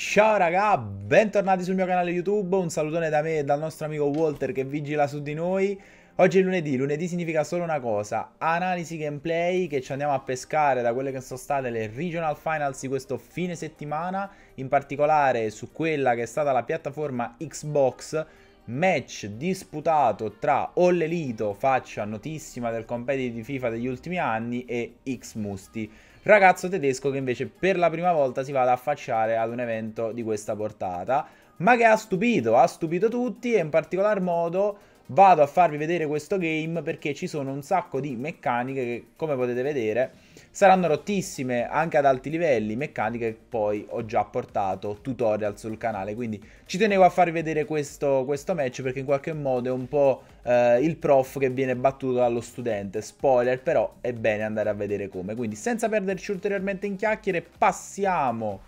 Ciao raga, bentornati sul mio canale YouTube, un salutone da me e dal nostro amico Walter che vigila su di noi. Oggi è lunedì, lunedì significa solo una cosa, analisi gameplay che ci andiamo a pescare da quelle che sono state le regional finals di questo fine settimana, in particolare su quella che è stata la piattaforma Xbox, match disputato tra Ollelito, faccia notissima del competitive FIFA degli ultimi anni, e X Musti ragazzo tedesco che invece per la prima volta si va ad affacciare ad un evento di questa portata, ma che ha stupito, ha stupito tutti e in particolar modo vado a farvi vedere questo game perché ci sono un sacco di meccaniche che come potete vedere saranno rottissime anche ad alti livelli, meccaniche che poi ho già portato tutorial sul canale, quindi ci tenevo a farvi vedere questo, questo match perché in qualche modo è un po' eh, il prof che viene battuto dallo studente, spoiler però è bene andare a vedere come, quindi senza perderci ulteriormente in chiacchiere passiamo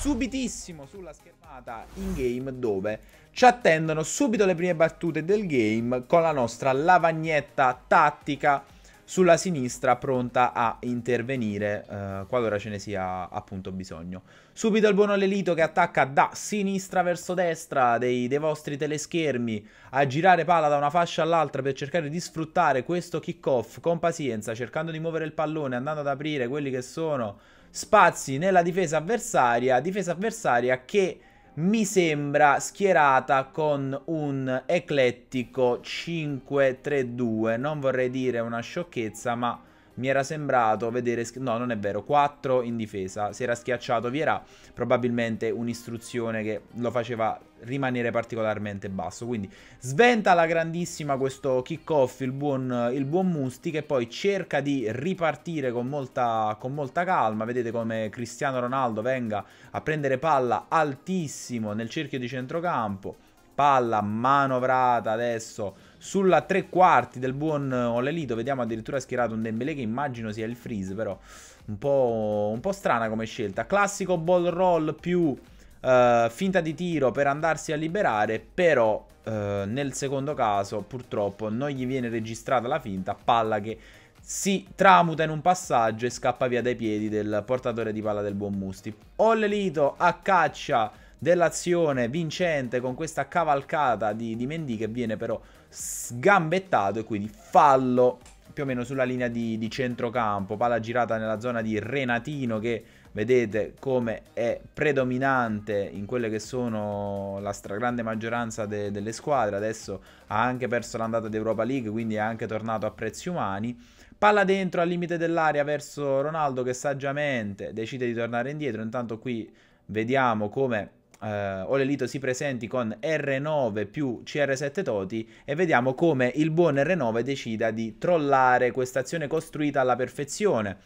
subitissimo sulla schermata in game dove ci attendono subito le prime battute del game con la nostra lavagnetta tattica sulla sinistra pronta a intervenire eh, qualora ce ne sia appunto bisogno. Subito il buono Lelito che attacca da sinistra verso destra dei, dei vostri teleschermi a girare palla da una fascia all'altra per cercare di sfruttare questo kick-off con pazienza, cercando di muovere il pallone, andando ad aprire quelli che sono spazi nella difesa avversaria, difesa avversaria che mi sembra schierata con un eclettico 5-3-2, non vorrei dire una sciocchezza, ma mi era sembrato vedere... No, non è vero, 4 in difesa, si era schiacciato Viera, probabilmente un'istruzione che lo faceva rimanere particolarmente basso. Quindi sventa la grandissima questo kick-off il buon, il buon Musti che poi cerca di ripartire con molta, con molta calma. Vedete come Cristiano Ronaldo venga a prendere palla altissimo nel cerchio di centrocampo. Palla manovrata adesso sulla tre quarti del buon Olelito. Vediamo addirittura schierato un Dembele che immagino sia il freeze, però un po', un po strana come scelta. Classico ball roll più uh, finta di tiro per andarsi a liberare, però uh, nel secondo caso purtroppo non gli viene registrata la finta, palla che si tramuta in un passaggio e scappa via dai piedi del portatore di palla del buon Musti. Olelito a caccia dell'azione vincente con questa cavalcata di, di Mendy che viene però sgambettato e quindi fallo più o meno sulla linea di, di centrocampo, palla girata nella zona di Renatino che vedete come è predominante in quelle che sono la stragrande maggioranza de delle squadre, adesso ha anche perso l'andata d'Europa League, quindi è anche tornato a prezzi umani. Palla dentro al limite dell'area verso Ronaldo che saggiamente decide di tornare indietro, intanto qui vediamo come Uh, Olelito si presenti con R9 più CR7 Toti e vediamo come il buon R9 decida di trollare questa azione costruita alla perfezione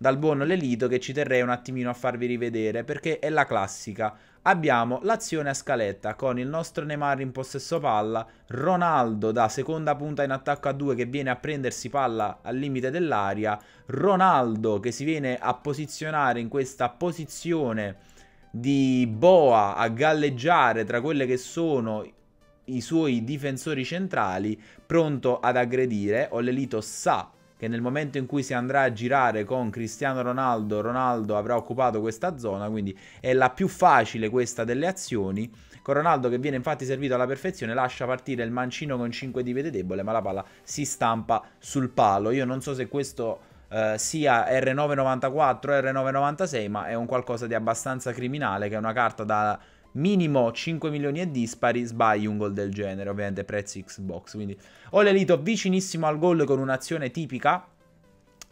dal buon Lelito che ci terrei un attimino a farvi rivedere perché è la classica. Abbiamo l'azione a scaletta con il nostro Neymar in possesso palla, Ronaldo da seconda punta in attacco a due che viene a prendersi palla al limite dell'aria, Ronaldo che si viene a posizionare in questa posizione di boa a galleggiare tra quelle che sono i suoi difensori centrali, pronto ad aggredire. Olelito sa che nel momento in cui si andrà a girare con Cristiano Ronaldo, Ronaldo avrà occupato questa zona, quindi è la più facile questa delle azioni. Con Ronaldo che viene infatti servito alla perfezione, lascia partire il mancino con 5 di vede debole, ma la palla si stampa sul palo. Io non so se questo Uh, sia R994 o R996, ma è un qualcosa di abbastanza criminale, che è una carta da minimo 5 milioni e dispari, sbagli un gol del genere, ovviamente prezzi Xbox. Quindi Olelito vicinissimo al gol con un'azione tipica,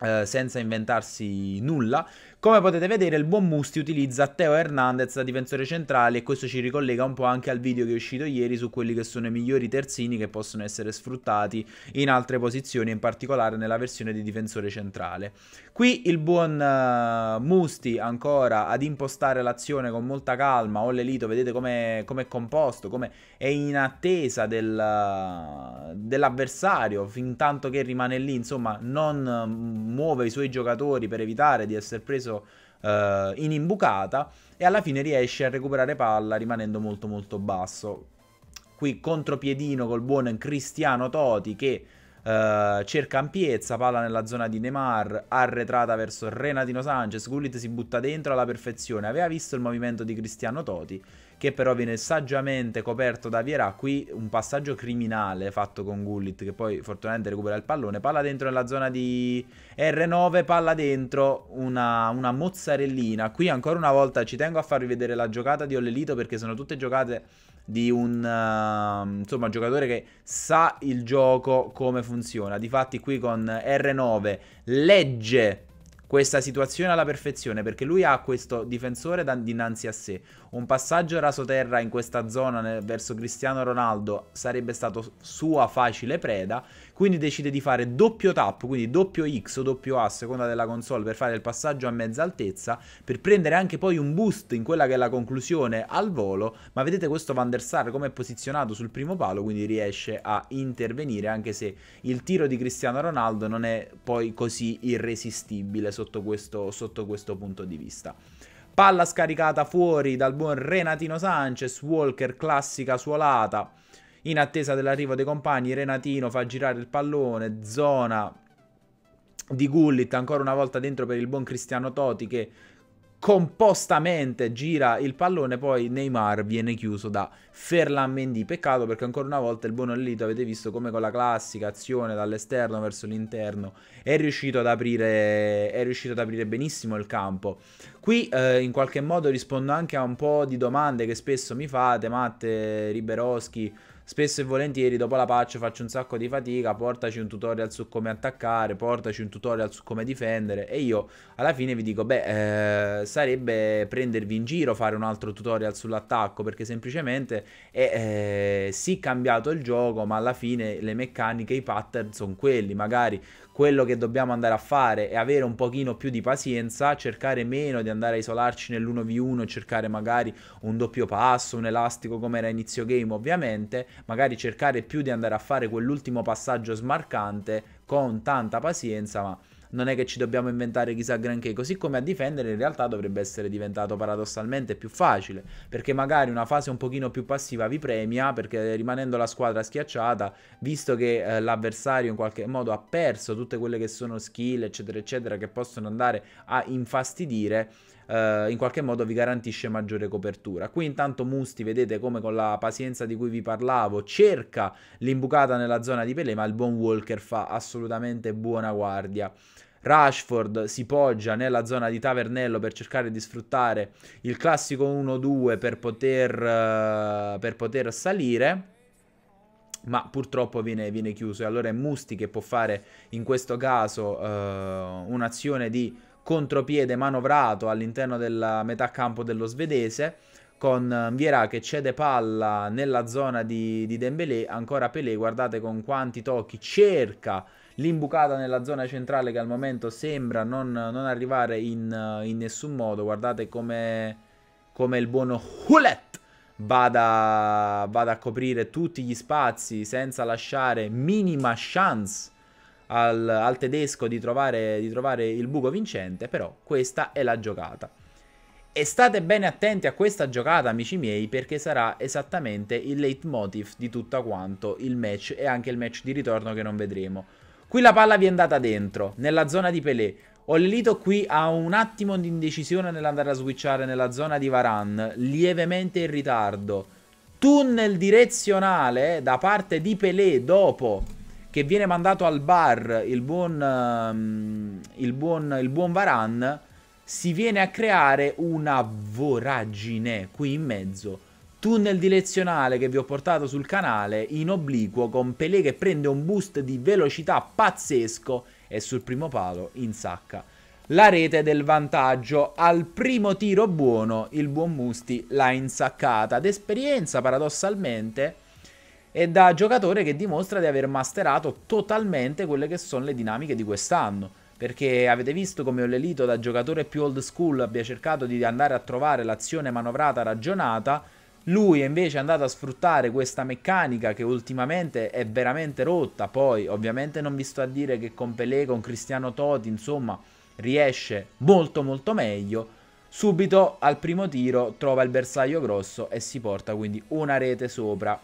eh, senza inventarsi nulla. Come potete vedere il buon Musti utilizza Teo Hernandez da difensore centrale e questo ci ricollega un po' anche al video che è uscito ieri su quelli che sono i migliori terzini che possono essere sfruttati in altre posizioni, in particolare nella versione di difensore centrale. Qui il buon uh, Musti ancora ad impostare l'azione con molta calma, Ollelito vedete come è composto, come è in attesa del, uh, dell'avversario fin tanto che rimane lì, insomma non uh, muove i suoi giocatori per evitare di essere preso preso uh, in imbucata e alla fine riesce a recuperare palla rimanendo molto molto basso. Qui contropiedino col buon Cristiano Toti che Uh, cerca ampiezza, palla nella zona di Neymar, arretrata verso Renatino Sanchez, Gullit si butta dentro alla perfezione, aveva visto il movimento di Cristiano Toti, che però viene saggiamente coperto da Vierà. Qui un passaggio criminale fatto con Gullit, che poi fortunatamente recupera il pallone. Palla dentro nella zona di R9, palla dentro una, una mozzarellina. Qui ancora una volta ci tengo a farvi vedere la giocata di Ollelito perché sono tutte giocate di un uh, insomma, giocatore che sa il gioco come funziona. Difatti qui con R9 legge questa situazione alla perfezione perché lui ha questo difensore dinanzi a sé. Un passaggio rasoterra in questa zona verso Cristiano Ronaldo sarebbe stato sua facile preda, quindi decide di fare doppio tap, quindi doppio X o doppio A a seconda della console per fare il passaggio a mezza altezza, per prendere anche poi un boost in quella che è la conclusione al volo, ma vedete questo Van der Sar come è posizionato sul primo palo, quindi riesce a intervenire anche se il tiro di Cristiano Ronaldo non è poi così irresistibile sotto questo, sotto questo punto di vista. Palla scaricata fuori dal buon Renatino Sanchez, Walker classica suolata. In attesa dell'arrivo dei compagni, Renatino fa girare il pallone, zona di Gullit ancora una volta dentro per il buon Cristiano Toti che compostamente gira il pallone, poi Neymar viene chiuso da Ferland Mendy. Peccato perché ancora una volta il buon Lito avete visto come con la classica azione dall'esterno verso l'interno è riuscito ad aprire, è riuscito ad aprire benissimo il campo. Qui eh, in qualche modo rispondo anche a un po' di domande che spesso mi fate, Matte, Riberoschi spesso e volentieri dopo la patch faccio un sacco di fatica, portaci un tutorial su come attaccare, portaci un tutorial su come difendere e io alla fine vi dico, beh, eh, sarebbe prendervi in giro fare un altro tutorial sull'attacco perché semplicemente è eh, sì cambiato il gioco, ma alla fine le meccaniche, i pattern sono quelli, magari quello che dobbiamo andare a fare è avere un pochino più di pazienza, cercare meno di andare a isolarci nell'1v1, cercare magari un doppio passo, un elastico come era inizio game ovviamente, magari cercare più di andare a fare quell'ultimo passaggio smarcante con tanta pazienza, ma non è che ci dobbiamo inventare chissà granché, così come a difendere in realtà dovrebbe essere diventato paradossalmente più facile, perché magari una fase un pochino più passiva vi premia, perché rimanendo la squadra schiacciata, visto che eh, l'avversario in qualche modo ha perso tutte quelle che sono skill, eccetera, eccetera, che possono andare a infastidire, Uh, in qualche modo vi garantisce maggiore copertura. Qui intanto Musti, vedete come con la pazienza di cui vi parlavo, cerca l'imbucata nella zona di Pelé, ma il buon Walker fa assolutamente buona guardia. Rashford si poggia nella zona di Tavernello per cercare di sfruttare il classico 1-2 per poter, uh, per poter salire ma purtroppo viene, viene, chiuso e allora è Musti che può fare in questo caso uh, un'azione di contropiede manovrato all'interno della metà campo dello svedese con Vierà che cede palla nella zona di, di Dembélé ancora Pelé guardate con quanti tocchi cerca l'imbucata nella zona centrale che al momento sembra non, non arrivare in, in, nessun modo. Guardate come, come il buono Hulet vada, vada, a coprire tutti gli spazi senza lasciare minima chance al, al tedesco di trovare, di trovare il buco vincente. Però questa è la giocata. E state bene attenti a questa giocata, amici miei, perché sarà esattamente il leitmotiv di tutto quanto il match e anche il match di ritorno che non vedremo. Qui la palla vi è andata dentro, nella zona di Pelé. Olelito qui ha un attimo di indecisione nell'andare a switchare nella zona di Varan, lievemente in ritardo. Tunnel direzionale da parte di Pelé dopo che viene mandato al bar il buon, um, il buon, il buon Varan, si viene a creare una voragine qui in mezzo tunnel direzionale che vi ho portato sul canale in obliquo con Pelé che prende un boost di velocità pazzesco e sul primo palo insacca la rete del vantaggio. Al primo tiro buono il buon Musti l'ha insaccata. D'esperienza paradossalmente e da giocatore che dimostra di aver masterato totalmente quelle che sono le dinamiche di quest'anno. Perché avete visto come Olelito da giocatore più old school abbia cercato di andare a trovare l'azione manovrata ragionata lui invece è andato a sfruttare questa meccanica che ultimamente è veramente rotta. Poi, ovviamente, non vi sto a dire che con Pelé, con Cristiano Toti, insomma, riesce molto molto meglio. Subito al primo tiro trova il bersaglio grosso e si porta quindi una rete sopra.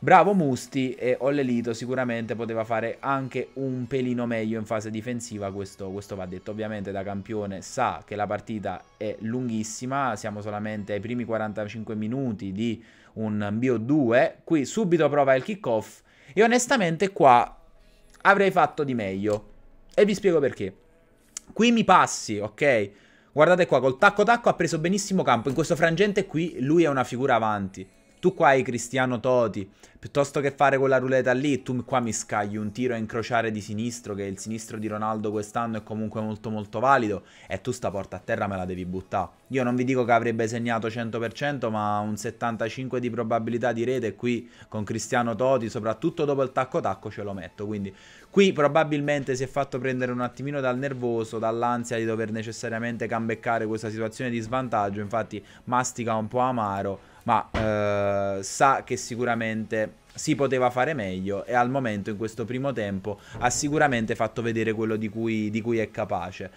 Bravo Musti e Ollelito sicuramente poteva fare anche un pelino meglio in fase difensiva, questo, questo, va detto. Ovviamente da campione sa che la partita è lunghissima, siamo solamente ai primi 45 minuti di un BO2, qui subito prova il kickoff e onestamente qua avrei fatto di meglio e vi spiego perché. Qui mi passi, ok? Guardate qua, col tacco tacco ha preso benissimo campo, in questo frangente qui lui è una figura avanti. Tu qua hai Cristiano Toti, piuttosto che fare quella ruleta lì, tu qua mi scagli un tiro a incrociare di sinistro, che il sinistro di Ronaldo quest'anno è comunque molto molto valido, e tu sta porta a terra me la devi buttare. Io non vi dico che avrebbe segnato 100%, ma un 75% di probabilità di rete qui con Cristiano Toti, soprattutto dopo il tacco tacco ce lo metto, quindi qui probabilmente si è fatto prendere un attimino dal nervoso, dall'ansia di dover necessariamente cambeccare questa situazione di svantaggio, infatti mastica un po' amaro, ma eh, sa che sicuramente si poteva fare meglio e al momento in questo primo tempo ha sicuramente fatto vedere quello di cui, di cui è capace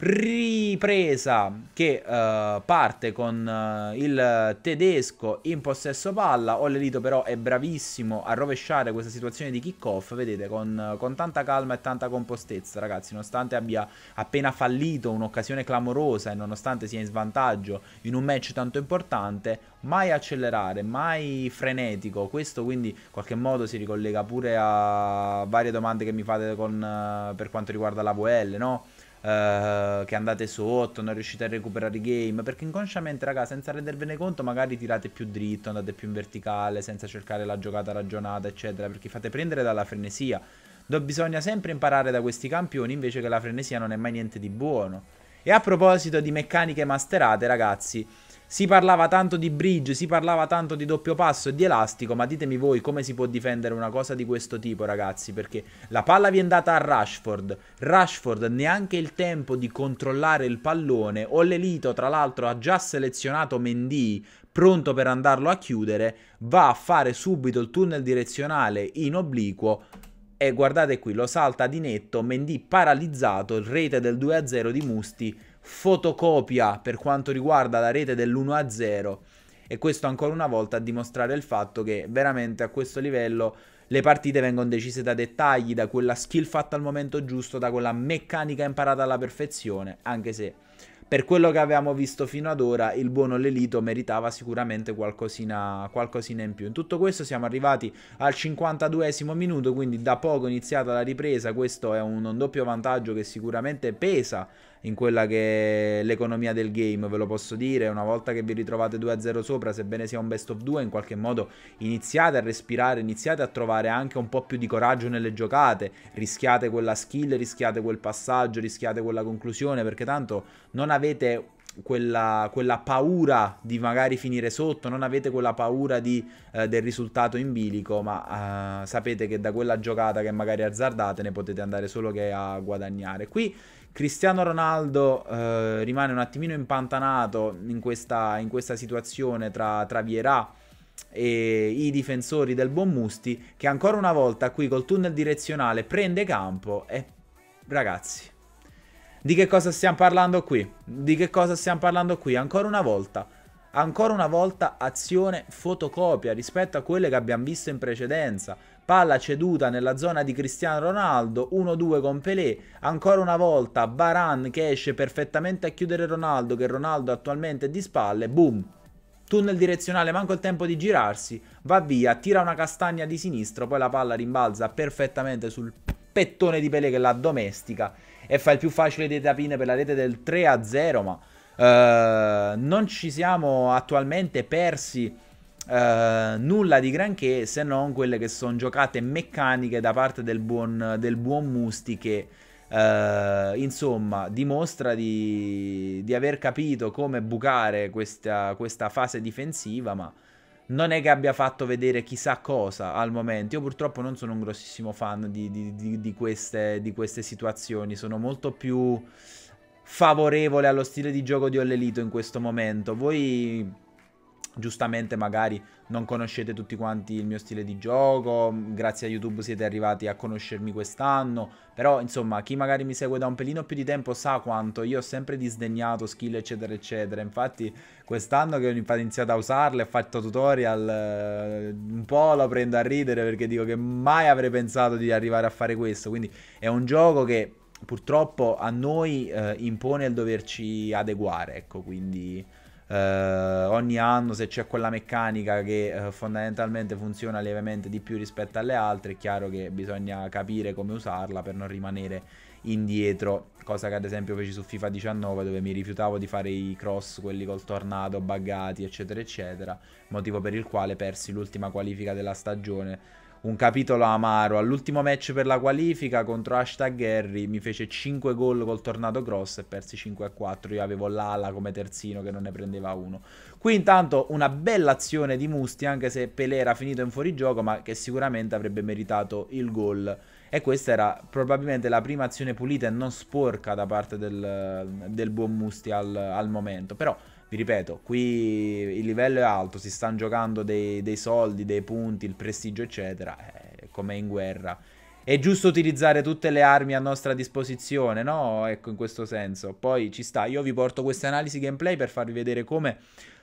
ripresa che uh, parte con uh, il tedesco in possesso palla. Ollelito però è bravissimo a rovesciare questa situazione di kick-off, vedete, con, con, tanta calma e tanta compostezza, ragazzi, nonostante abbia appena fallito un'occasione clamorosa e nonostante sia in svantaggio in un match tanto importante, mai accelerare, mai frenetico. Questo quindi in qualche modo si ricollega pure a varie domande che mi fate con, uh, per quanto riguarda la VL, no? Uh, che andate sotto, non riuscite a recuperare i game, perché inconsciamente, raga, senza rendervene conto, magari tirate più dritto, andate più in verticale, senza cercare la giocata ragionata, eccetera, perché fate prendere dalla frenesia. Do bisogna sempre imparare da questi campioni, invece che la frenesia non è mai niente di buono. E a proposito di meccaniche masterate, ragazzi, si parlava tanto di bridge, si parlava tanto di doppio passo e di elastico, ma ditemi voi come si può difendere una cosa di questo tipo, ragazzi, perché la palla viene data a Rashford, Rashford neanche il tempo di controllare il pallone, Ollelito tra l'altro ha già selezionato Mendy, pronto per andarlo a chiudere, va a fare subito il tunnel direzionale in obliquo, e guardate qui, lo salta di netto, Mendy paralizzato, rete del 2-0 di Musti fotocopia per quanto riguarda la rete dell'1-0 e questo ancora una volta a dimostrare il fatto che veramente a questo livello le partite vengono decise da dettagli, da quella skill fatta al momento giusto, da quella meccanica imparata alla perfezione, anche se per quello che avevamo visto fino ad ora, il buono Lelito meritava sicuramente qualcosina, qualcosina in più. In tutto questo siamo arrivati al 52esimo minuto, quindi da poco iniziata la ripresa, questo è un, un doppio vantaggio che sicuramente pesa in quella che è l'economia del game, ve lo posso dire, una volta che vi ritrovate 2-0 sopra, sebbene sia un best of 2, in qualche modo iniziate a respirare, iniziate a trovare anche un po' più di coraggio nelle giocate, rischiate quella skill, rischiate quel passaggio, rischiate quella conclusione, perché tanto non avete quella, quella, paura di magari finire sotto, non avete quella paura di, eh, del risultato in bilico, ma eh, sapete che da quella giocata che magari azzardate ne potete andare solo che a guadagnare. Qui Cristiano Ronaldo eh, rimane un attimino impantanato in questa, in questa situazione tra, tra Vierà e i difensori del buon Musti che ancora una volta qui col tunnel direzionale prende campo e ragazzi di che cosa stiamo parlando qui? Di che cosa stiamo parlando qui? Ancora una volta. Ancora una volta azione fotocopia rispetto a quelle che abbiamo visto in precedenza. Palla ceduta nella zona di Cristiano Ronaldo, 1-2 con Pelé. Ancora una volta Baran che esce perfettamente a chiudere Ronaldo, che Ronaldo attualmente è di spalle. Boom, tunnel direzionale, manco il tempo di girarsi, va via, tira una castagna di sinistro, poi la palla rimbalza perfettamente sul pettone di Pelé che la domestica e fa il più facile dei tapine per la rete del 3-0, ma uh, non ci siamo attualmente persi uh, nulla di granché se non quelle che sono giocate meccaniche da parte del buon, del buon Musti che uh, insomma dimostra di, di, aver capito come bucare questa, questa fase difensiva, ma non è che abbia fatto vedere chissà cosa al momento. Io purtroppo non sono un grossissimo fan di, di, di, di queste, queste, situazioni, sono molto più favorevole allo stile di gioco di Ollelito in questo momento. Voi giustamente magari non conoscete tutti quanti il mio stile di gioco, grazie a YouTube siete arrivati a conoscermi quest'anno, però insomma chi magari mi segue da un pelino più di tempo sa quanto io ho sempre disdegnato skill eccetera eccetera, infatti quest'anno che ho iniziato a usarle, ho fatto tutorial, eh, un po' lo prendo a ridere perché dico che mai avrei pensato di arrivare a fare questo, quindi è un gioco che purtroppo a noi eh, impone il doverci adeguare, ecco, quindi eh, ogni anno se c'è quella meccanica che eh, fondamentalmente funziona lievemente di più rispetto alle altre, è chiaro che bisogna capire come usarla per non rimanere indietro, cosa che ad esempio feci su FIFA 19 dove mi rifiutavo di fare i cross, quelli col tornado, buggati, eccetera, eccetera, motivo per il quale persi l'ultima qualifica della stagione un capitolo amaro. All'ultimo match per la qualifica contro Hashtag Harry mi fece 5 gol col Tornado Cross e persi 5 a 4. Io avevo l'ala come terzino che non ne prendeva uno. Qui intanto una bella azione di Musti, anche se Pelé era finito in fuorigioco, ma che sicuramente avrebbe meritato il gol. E questa era probabilmente la prima azione pulita e non sporca da parte del, del buon Musti al, al momento. Però vi ripeto, qui il livello è alto, si stanno giocando dei, dei soldi, dei punti, il prestigio, eccetera, eh, come in guerra. È giusto utilizzare tutte le armi a nostra disposizione, no? Ecco, in questo senso. Poi ci sta, io vi porto queste analisi gameplay per farvi vedere come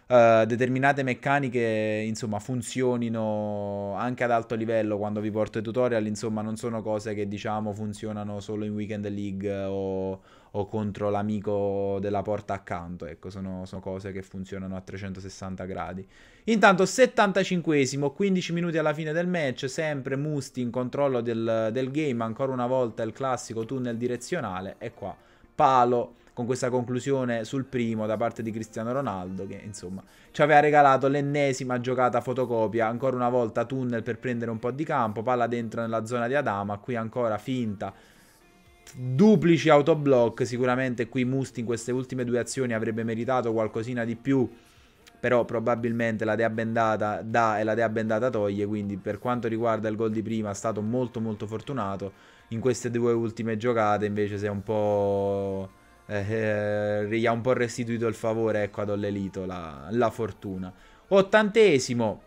uh, determinate meccaniche, insomma, funzionino anche ad alto livello quando vi porto i tutorial, insomma, non sono cose che, diciamo, funzionano solo in Weekend League o o contro l'amico della porta accanto. Ecco, sono, sono, cose che funzionano a 360 gradi. Intanto, 75esimo, 15 minuti alla fine del match, sempre Musti in controllo del, del game, ancora una volta il classico tunnel direzionale, e qua palo con questa conclusione sul primo da parte di Cristiano Ronaldo che insomma ci aveva regalato l'ennesima giocata fotocopia, ancora una volta tunnel per prendere un po' di campo, palla dentro nella zona di Adama, qui ancora finta duplici autoblock. Sicuramente qui Musti in queste ultime due azioni avrebbe meritato qualcosina di più. Però probabilmente la dea bendata dà e la dea bendata toglie. Quindi per quanto riguarda il gol di prima è stato molto molto fortunato. In queste due ultime giocate invece si è un po'... Eh, gli ha un po' restituito il favore ecco ad Ollelito la, la fortuna. Ottantesimo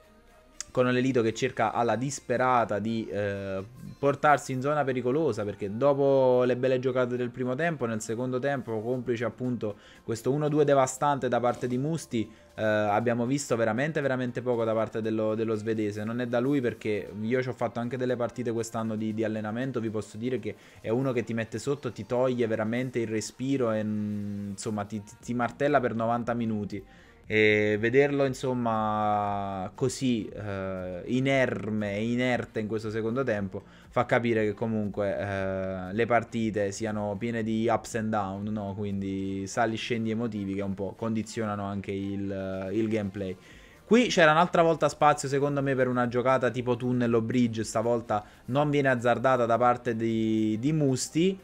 con l'Elito che cerca alla disperata di eh, portarsi in zona pericolosa perché dopo le belle giocate del primo tempo, nel secondo tempo, complice appunto questo 1-2 devastante da parte di Musti, eh, abbiamo visto veramente veramente poco da parte dello, dello, svedese. Non è da lui perché io ci ho fatto anche delle partite quest'anno di, di, allenamento, vi posso dire che è uno che ti mette sotto, ti toglie veramente il respiro e insomma ti, ti martella per 90 minuti e vederlo insomma così eh, inerme e inerte in questo secondo tempo fa capire che comunque eh, le partite siano piene di ups and down no? quindi sali scendi emotivi che un po' condizionano anche il, il gameplay. Qui c'era un'altra volta spazio secondo me per una giocata tipo tunnel o bridge, stavolta non viene azzardata da parte di, di Musti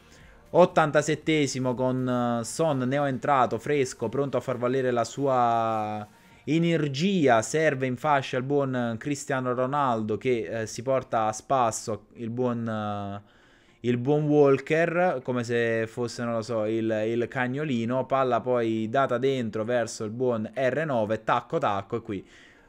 87esimo con eh, Son neoentrato, fresco, pronto a far valere la sua energia. Serve in fascia il buon Cristiano Ronaldo che eh, si porta a spasso il buon, uh, il buon Walker, come se fosse, non lo so, il, il cagnolino. Palla poi data dentro verso il buon R9, tacco tacco e qui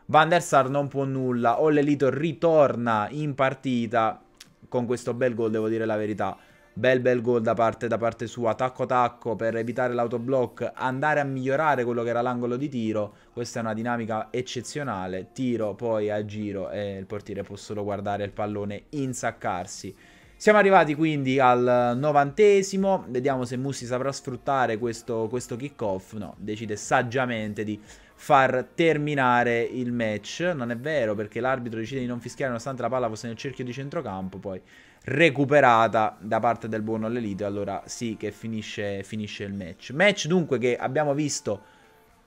Van der Sar non può nulla. Ollelito ritorna in partita con questo bel gol, devo dire la verità Bel bel gol da parte, da parte sua, tacco tacco per evitare l'autoblock, andare a migliorare quello che era l'angolo di tiro. Questa è una dinamica eccezionale. Tiro poi a giro e il portiere può solo guardare il pallone insaccarsi. Siamo arrivati quindi al novantesimo, vediamo se Mussi saprà sfruttare questo, questo kick-off. No, decide saggiamente di far terminare il match. Non è vero perché l'arbitro decide di non fischiare nonostante la palla fosse nel cerchio di centrocampo. Poi recuperata da parte del buono all'elite. Allora sì che finisce, finisce il match. Match dunque che abbiamo visto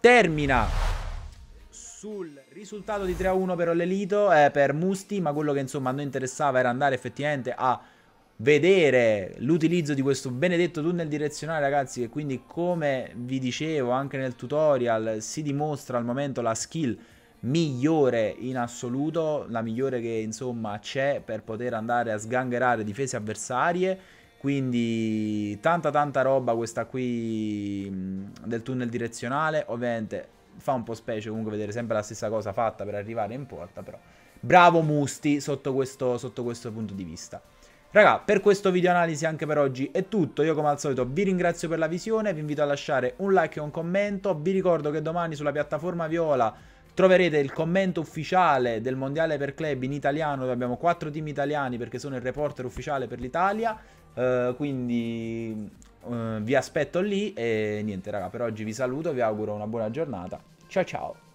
termina sul risultato di 3-1 per Olelito, eh, per Musti, ma quello che insomma a noi interessava era andare effettivamente a vedere l'utilizzo di questo benedetto tunnel direzionale ragazzi che quindi come vi dicevo anche nel tutorial si dimostra al momento la skill migliore in assoluto, la migliore che insomma c'è per poter andare a sgangherare difese avversarie. Quindi tanta tanta roba questa qui del tunnel direzionale, ovviamente fa un po' specie comunque vedere sempre la stessa cosa fatta per arrivare in porta, però bravo Musti sotto questo, sotto questo punto di vista. Raga, per questo video analisi anche per oggi è tutto. Io come al solito vi ringrazio per la visione, vi invito a lasciare un like e un commento. Vi ricordo che domani sulla piattaforma Viola troverete il commento ufficiale del mondiale per club in italiano dove abbiamo quattro team italiani perché sono il reporter ufficiale per l'Italia. Uh, quindi uh, vi aspetto lì e niente raga, per oggi vi saluto, vi auguro una buona giornata. Ciao ciao!